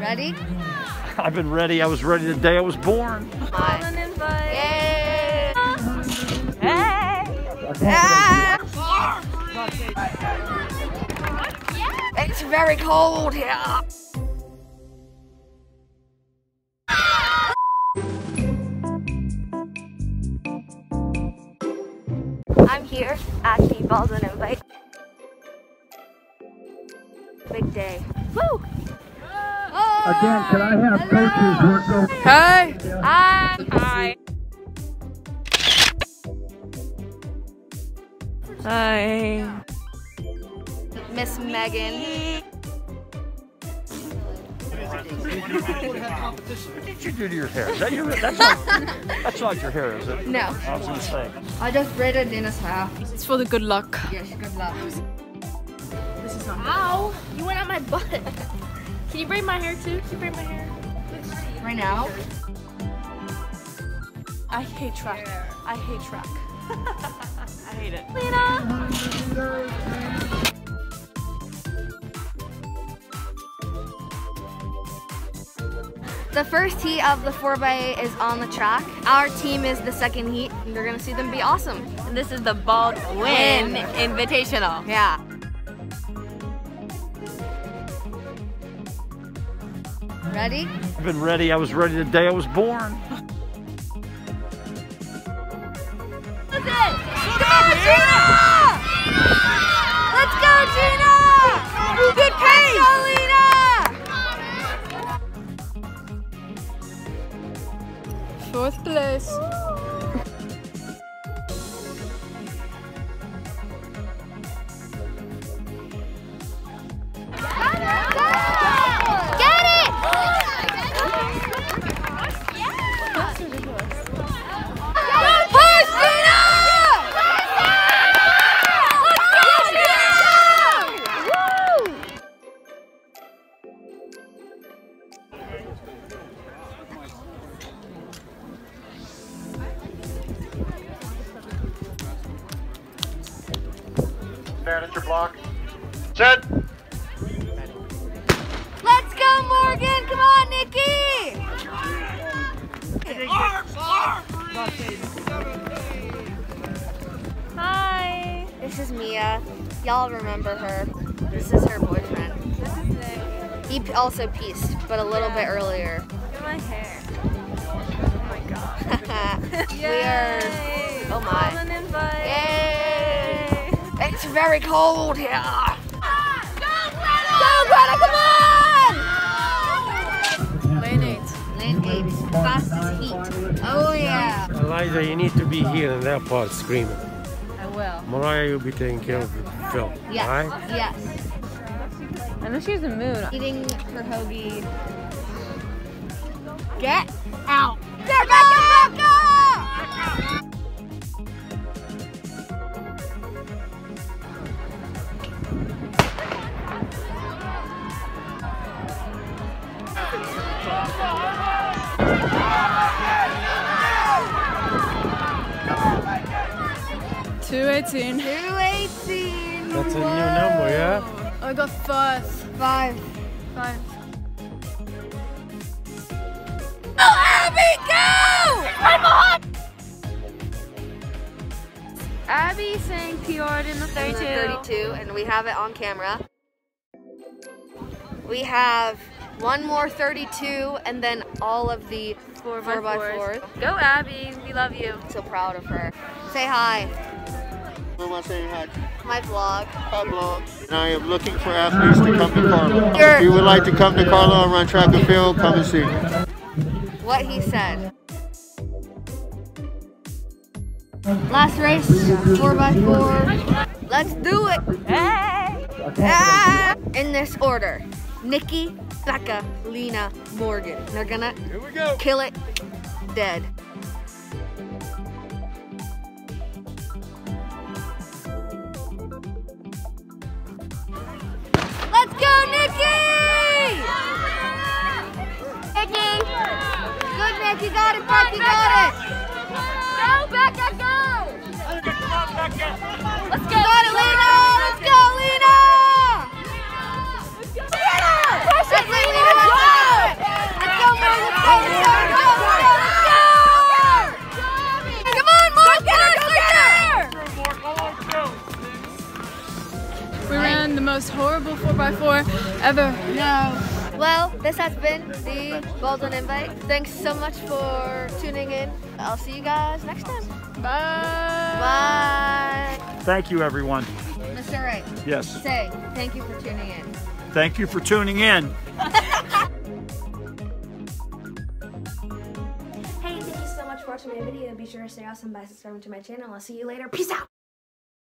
Ready? I've been ready. I was ready the day I was born. Hi. An invite. Yay! Hey. Ah. It's very cold here. I'm here at the Baldwin Invite. Big day. Woo! Again, can I have coaches work over? Hey! Hi. Hi. Hi. Miss Megan. What did you do to your hair? Is that your? That's not, that's not your hair, is it? No. I was gonna say. I just braided Nina's hair. It's for the good luck. Yes, good luck. This is not Ow! You went on my butt. Can you braid my hair too? Can you braid my hair? Right now? I hate track. I hate track. I hate it. Lena! The first heat of the 4x is on the track. Our team is the second heat, and you're gonna see them be awesome. And this is the Bald Win Invitational. Yeah. Ready? I've been ready. I was ready the day I was born. Let's go, Gina! Good pace! Lena! Fourth place. Stand at your block. Set. Let's go, Morgan! Come on, Nikki! Hi. This is Mia. Y'all remember her. This is her boyfriend. This is Nick. He also pieced, but a little bit earlier. Look at my hair. Oh my god. we are. Oh my. An invite. Yay! It's very cold here. Go, Greta, come on! Lane eight. Lane 8, fastest heat. Oh yeah. Eliza, you need to be here in that part screaming. I will. Mariah, you'll be taking care of the film. Yes, Alright? yes. I know she's in the mood. Eating her hoagie. Get out! Rebecca, Rebecca! Two eighteen. 218. That's a new number, yeah? I got five. 5. Five. Abby go! I'm hot! Abby sang PR'd in the 32. 32, and we have it on camera. We have one more 32, and then all of the Four by 4 by fours. 4s Go Abby, we love you. So proud of her. Say hi. Who am I saying hi to? My vlog. Hi, blog. And I am looking for athletes to come to Carlo. You're- If you would like to come to Carlo and run track and field, come and see me. What he said. Last race, 4 by 4 Let's do it. Hey! Ah! In this order. Nikki, Becca, Lena, Morgan. They're gonna Here we go. kill it dead. Becky got it, Becky got it. Go, Becca, go. Let's go. Got it, Lena. Let's go, Lena. Let's go, Lena. Push it, Lena. Let's go. Let's go, Morgan. Let's go, Morgan. We ran the most horrible 4x4 ever. No. Well, this has been the Baldwin Invite. Thanks so much for tuning in. I'll see you guys next time. Bye. Bye. Thank you, everyone. Mr. Wright, Yes. say thank you for tuning in. Thank you for tuning in. Hey, thank you so much for watching my video. Be sure to stay awesome by subscribing to my channel. I'll see you later. Peace out.